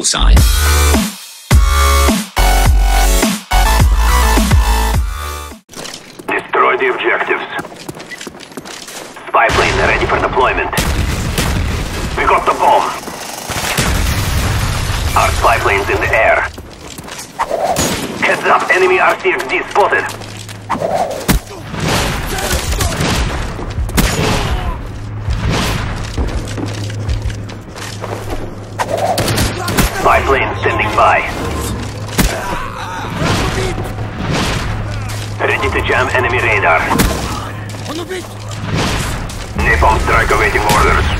bullseye. Destroy the objectives. Spy plane ready for deployment. We got the bomb. Our spy plane's in the air. Heads up, enemy RCXD spotted. Spy plane standing by. Ready to jam enemy radar. Napalm strike awaiting orders.